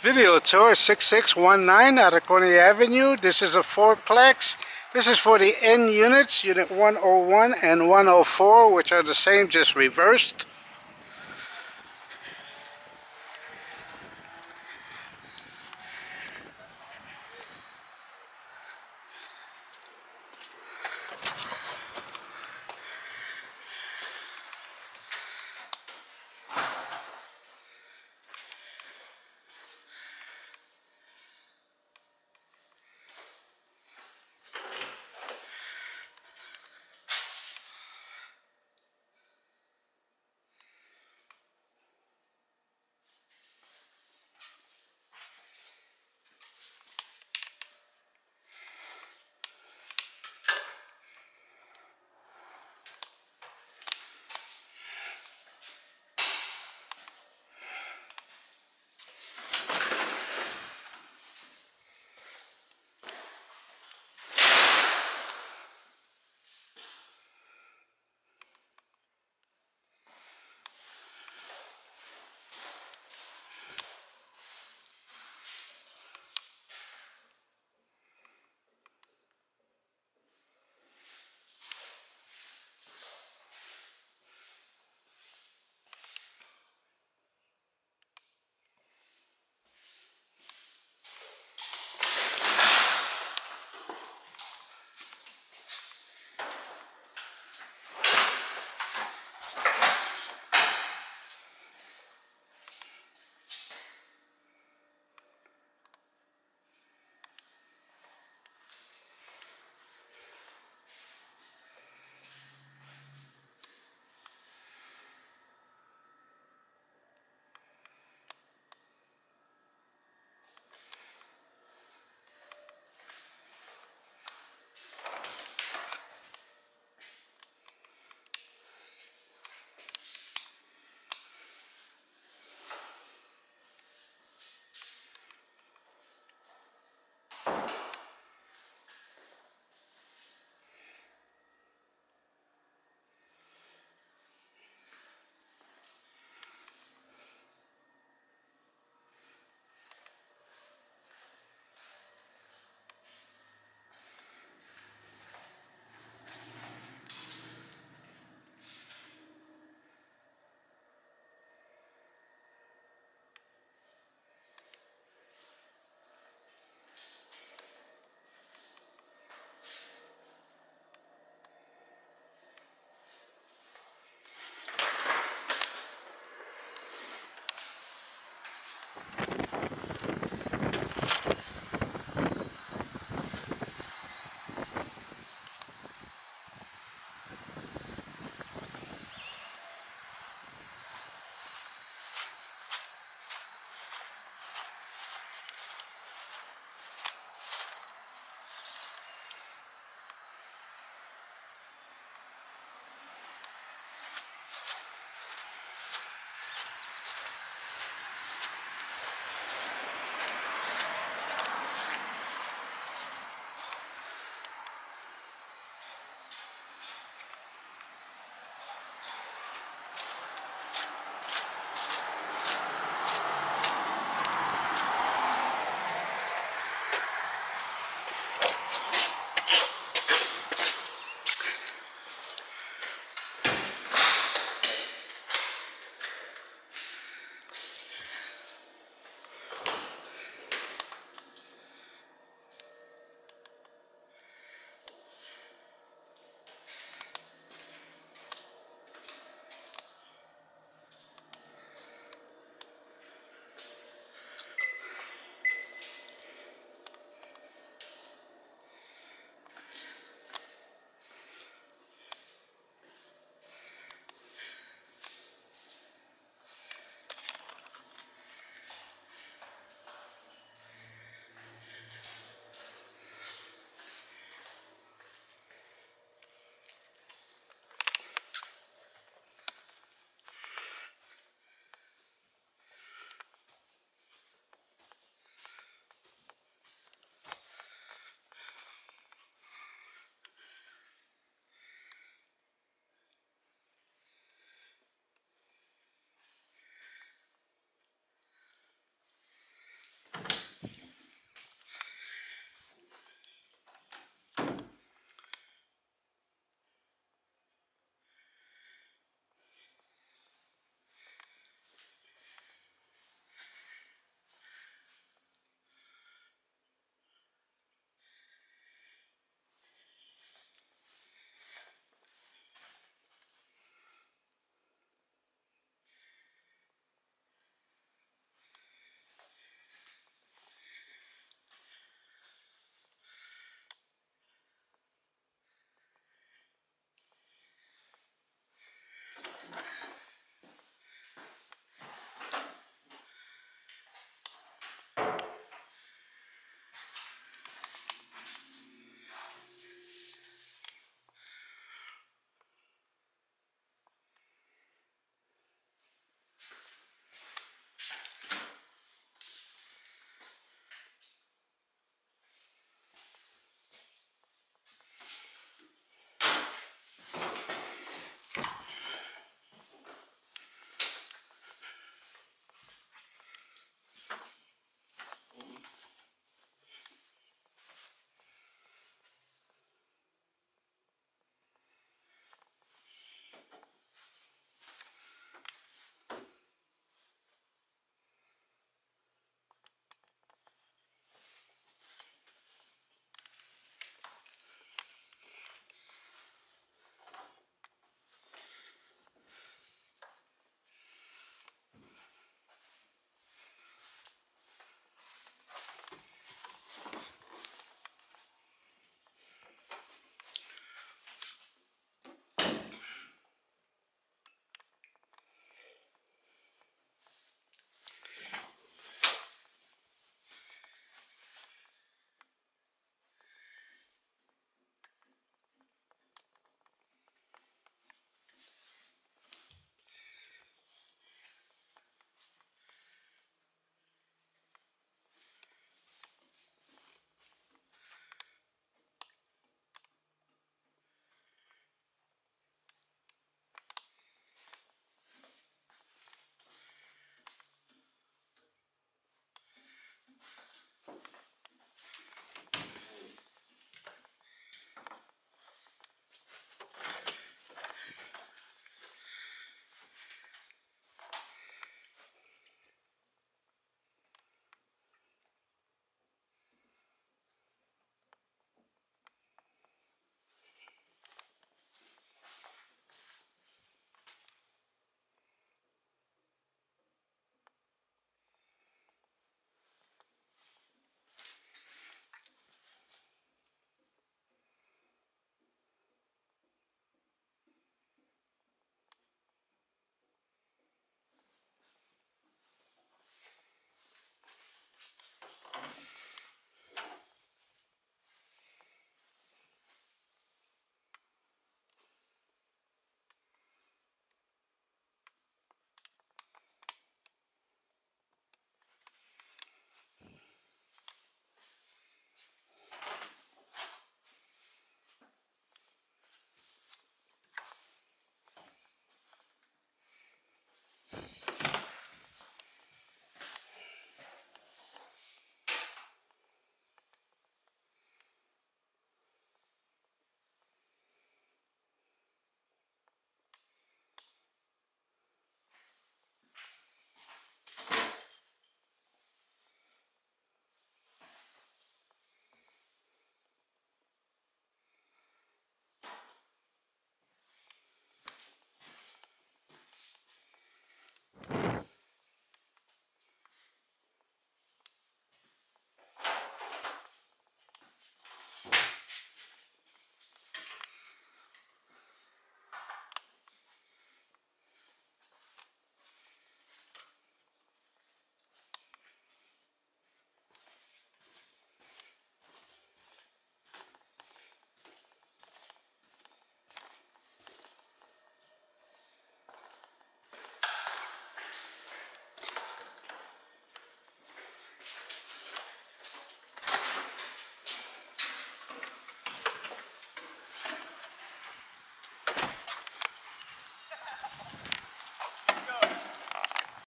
Video tour 6619 Arancione Avenue. This is a fourplex. This is for the N units, unit 101 and 104, which are the same, just reversed.